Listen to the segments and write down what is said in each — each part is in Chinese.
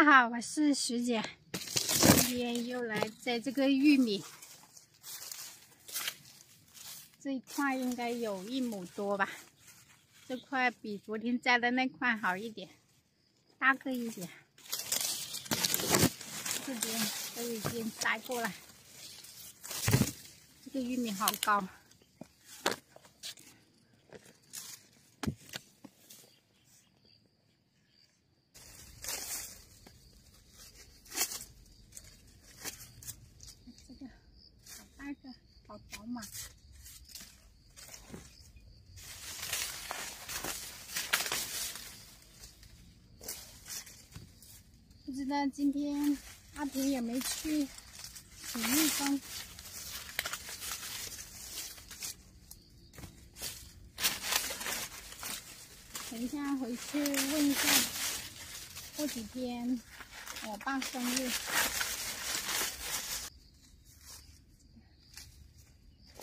大家好，我是徐姐，今天又来摘这个玉米，这一块应该有一亩多吧，这块比昨天摘的那块好一点，大个一点，这边都已经摘过了，这个玉米好高。好饱满，那今天阿平也没去洗蜜蜂？等一下回去问一下，过几天我爸生日。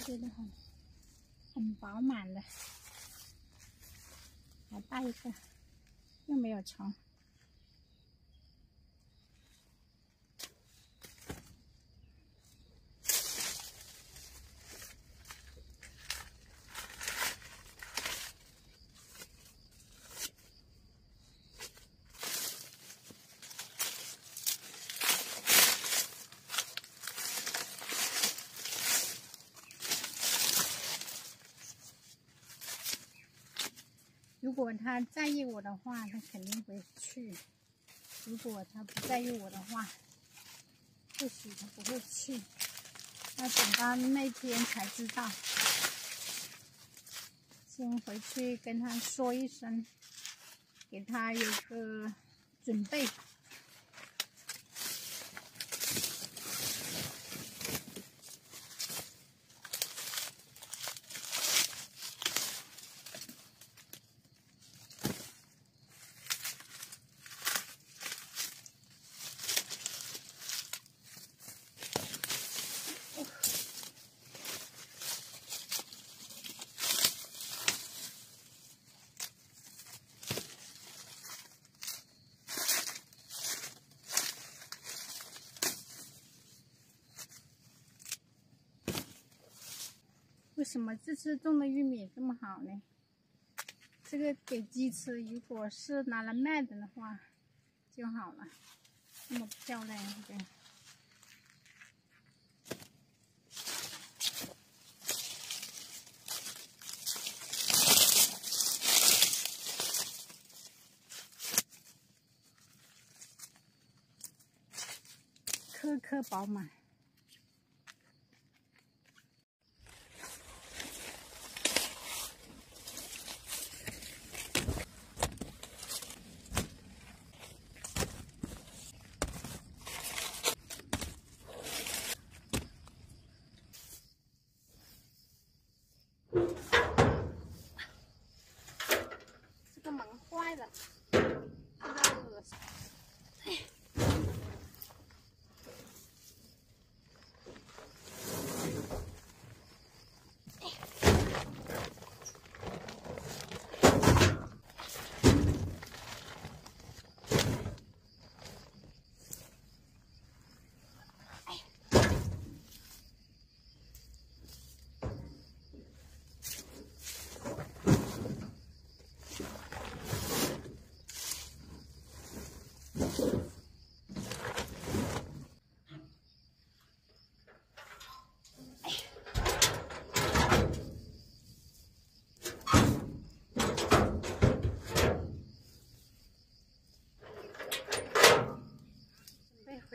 真的很很饱满的，好大一个，又没有虫。如果他在意我的话，他肯定会去；如果他不在意我的话，或许他不会去。要等到那天才知道。先回去跟他说一声，给他有个准备。为什么这次种的玉米这么好呢？这个给鸡吃，如果是拿来卖的的话就好了。这么漂亮，这个颗颗饱满。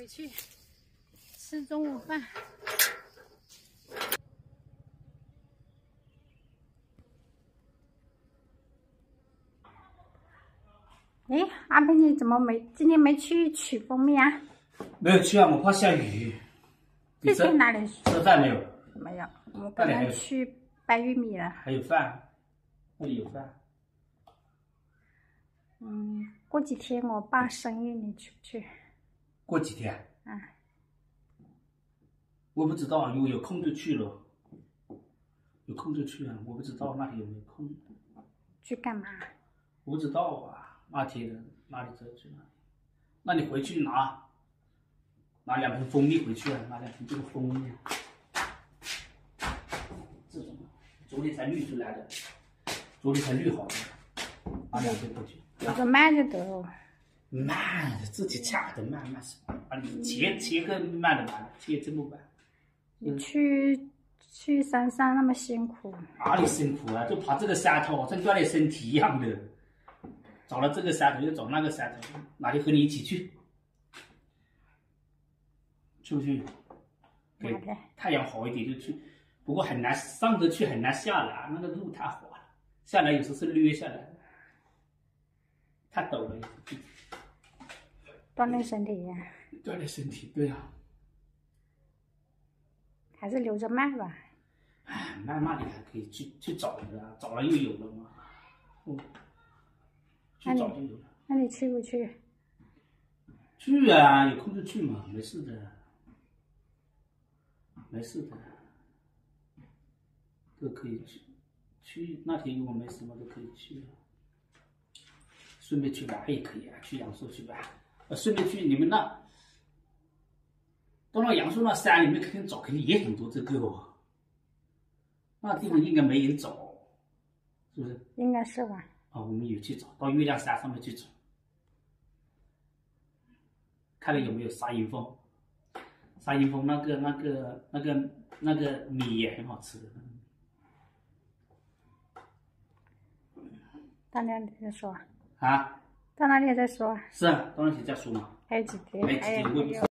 回去吃中午饭。哎，阿贝，你怎么没今天没去取蜂蜜啊？没有去啊，我怕下雨。这天哪里吃饭没有？没有，我刚才去掰玉米了。还有饭，那里有饭。嗯，过几天我爸生日，你去不去？过几天？啊，我不知道，如果有空就去了。有空就去啊，我不知道那天有没有空。去干嘛？我不知道啊，那天的哪里走去哪里？那你回去拿拿两瓶蜂蜜回去啊，拿两瓶这个蜂蜜。这种昨天才滤出来的，昨天才滤好的，拿两瓶回去。有个慢就得了。慢，自己掐的慢慢是啊，你切切个慢的慢，切这么慢。你去去山上那么辛苦，哪里辛苦啊？就爬这个山头，像锻炼身体一样的。找了这个山头，又找那个山头，哪里和你一起去？去不去？给太阳好一点就去，不过很难上得去，很难下来，那个路太滑了，下来有时候是略下来的，太陡了。锻炼身体呀。锻炼身体，对呀。还是留着卖吧。哎，卖那里还可以去去找的，找了又有了嘛。嗯。去找就有了。那你去不去？去啊，有空就去嘛，没事的。没事的。都可以去，去那天如果没什么都可以去。顺便去玩也可以啊，去阳朔去玩。呃，顺便去你们那，到那杨树那山里面，肯定找，肯定也很多这个哦。那地方应该没人找，是不是？应该是吧。啊，我们有去找，到月亮山上面去找，看看有没有沙银蜂。沙银蜂那个、那个、那个、那个米也很好吃的。到哪里再说？啊？到哪里再说？是啊，到那里再说嘛。还有几天？还有几天？